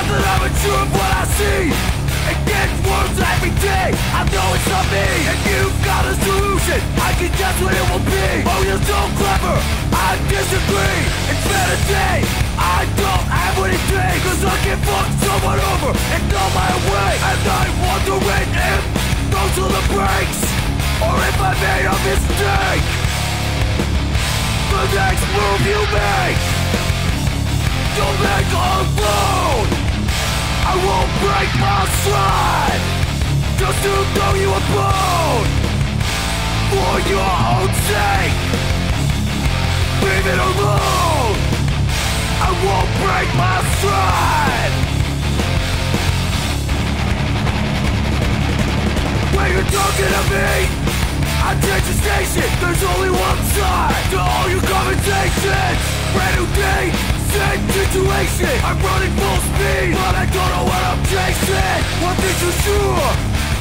nothing of it true of what I see. It gets worse every day. I know it's not me. And you've got a solution. I can guess what it will be. Oh, you're so clever. I disagree. It's better to say I don't have what it takes. Cause I can fuck someone over And go my way. And I'm wondering if Those are the breaks. Or if I made a mistake. The next move you make. You'll make alone I won't break my stride Just to throw you a bone. For your own sake. Leave it alone. I won't break my stride When you're talking to me I change the station. There's only one side To all your conversations. Brand new day same situation. I'm running full speed But I don't know what I'm chasing. One thing's for sure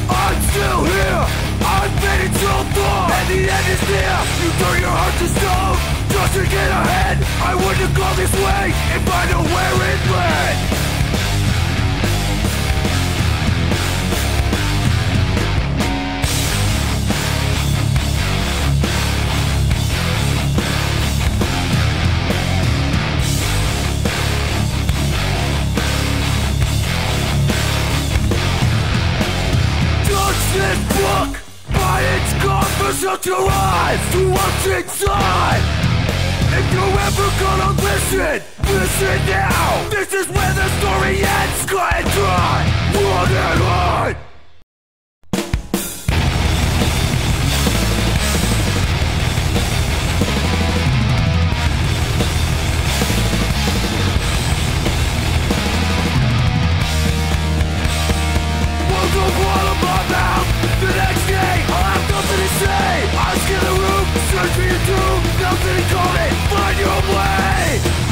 I'm still here. I've made it so far And the end is near. You turn your heart to stone. Just to get ahead. I wouldn't go this way your eyes to what's inside If you're ever gonna listen, listen now. This is where the story ends, cut and dry. Run and hide of my mouth. The next day, I'll have nothing to say. Nothing coming, find your way.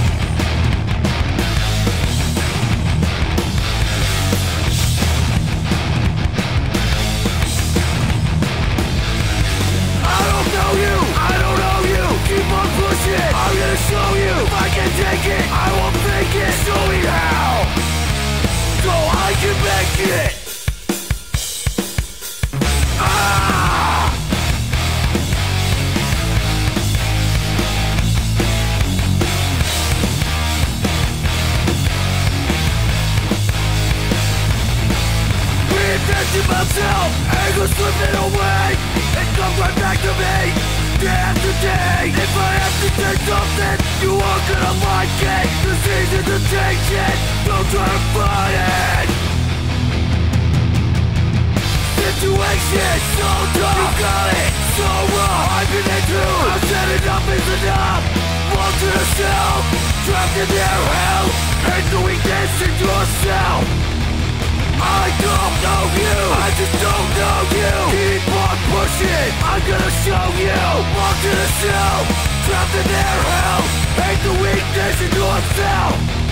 day If I have to say something You aren't gonna like it This easy to take it Don't try to fight it. Situation so tough You got it. So raw I've been into I've said enough is enough. Long to the cell. Trapped in their hell. And doing this into yourself. I don't know you. I just don't know you shit. I'm gonna show you. Walk to the show. Trapped in their hell. Hate the weakness in yourself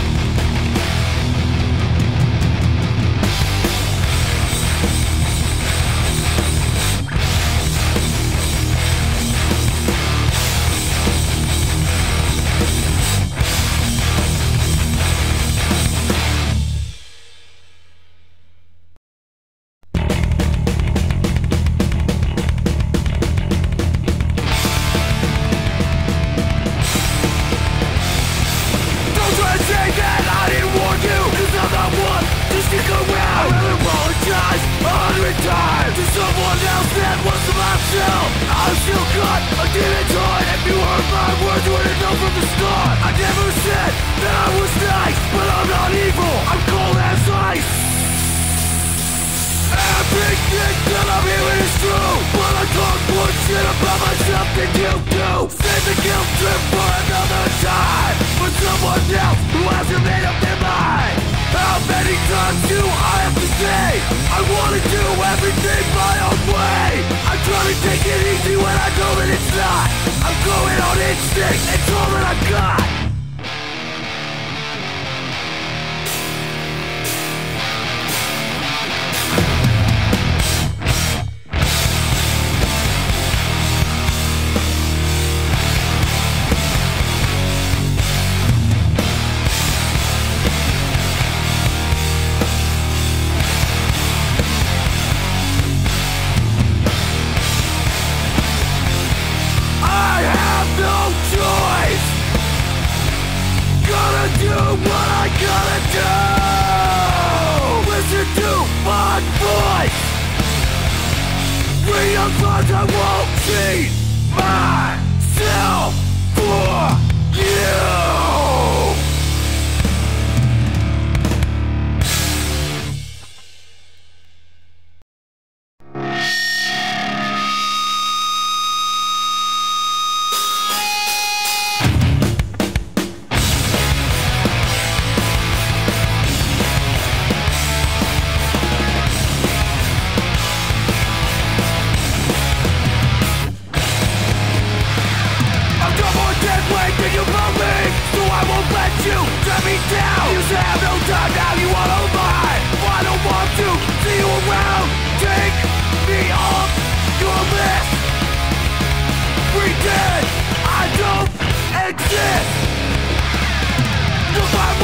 didn't join If you heard my words, you wouldn't know from the start? I never said that I was nice But I'm not evil, I'm cold as ice. Everything that I'm hearing is true. But I talk more shit about myself that you do. Save the guilt trip for another time. For someone else who hasn't made up their mind. Yeah. Feed my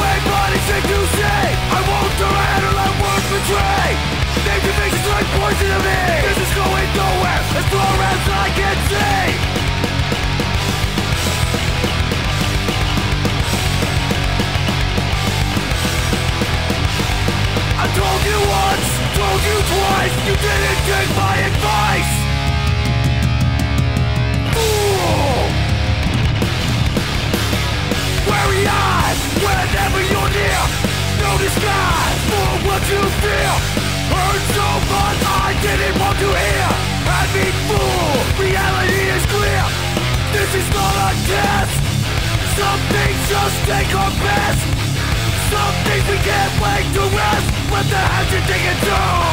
way I won't let words betray like poison to me This is going nowhere as far as I can see I told you once. is not a test. Some things just take our best. Some things we can't wait to rest. Let the hatchet dig it down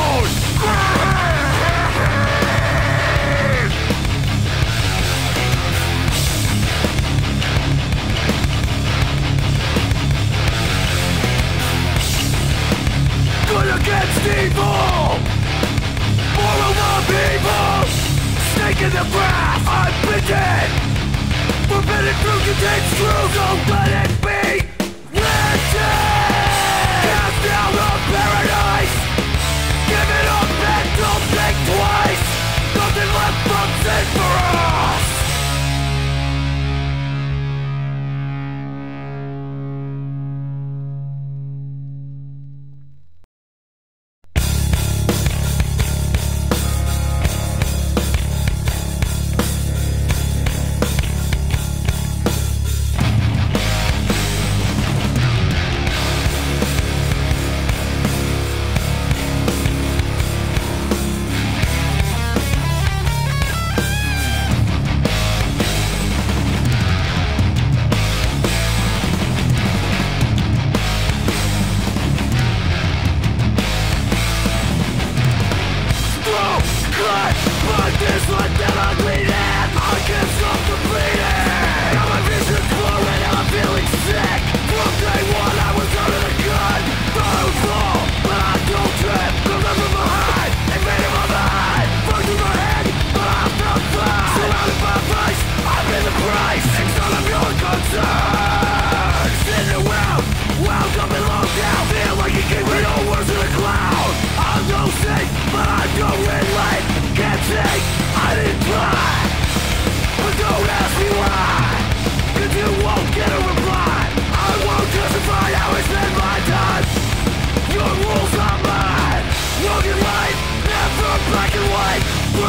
good against evil. Moral upheaval Snake in the grass I'm bitten forbidden fruit contains truth, so let it be written!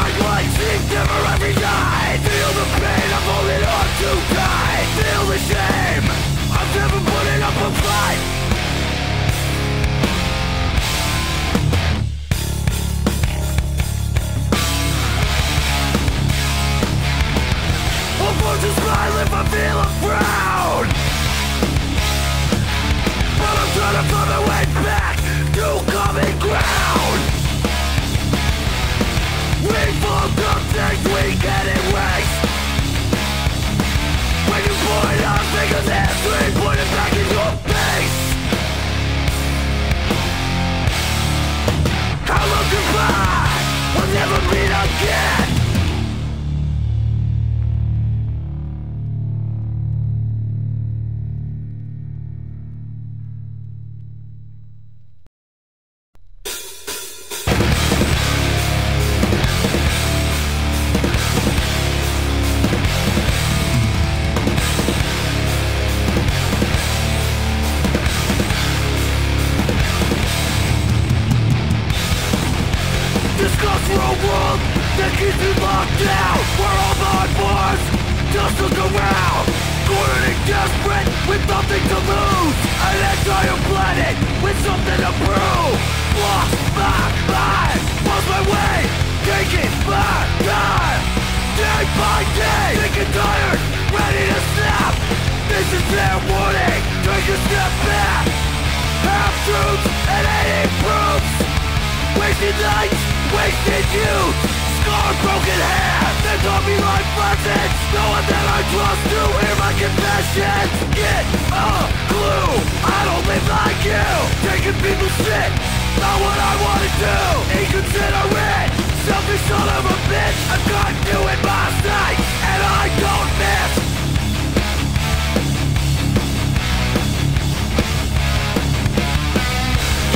Find lights, never every Why not? Because every point back for a world. That keeps me locked down. Where all the hard force just look around. Cornered and desperate with nothing to lose. An entire planet with something to prove. Lost my mind, lost my way, taking my time. Day by day, wasted youth Scarred broken hands. They taught me life lessons. No one that I trust to hear my confessions Get a clue. I don't live like you. Taking people's shit. Not what I wanna do. Inconsiderate. Selfish son of a bitch. I've got you in my sight And I don't miss.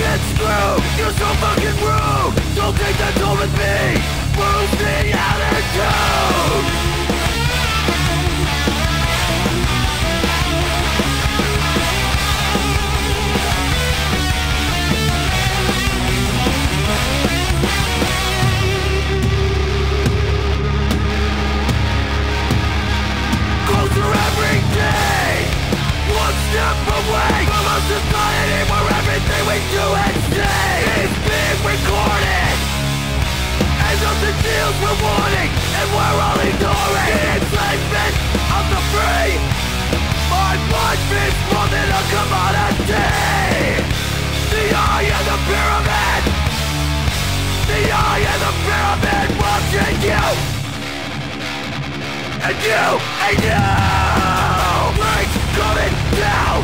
Get screwed, you're so fucking rude Don't take that toll with me. Lose the attitude feels rewarding And we're all ignoring The enslavement of the free. My blood means more than a commodity. The eye of the pyramid. The eye of the pyramid watching you. And you, and you. Breaks coming down.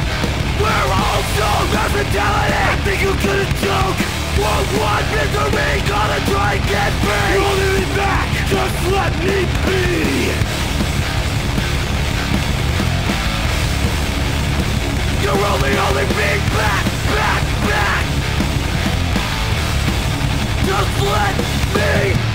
We're all so hospitality I think you could joke Worldwide misery Gotta try and get free just let me be! You're only only being back, back, back! Just let me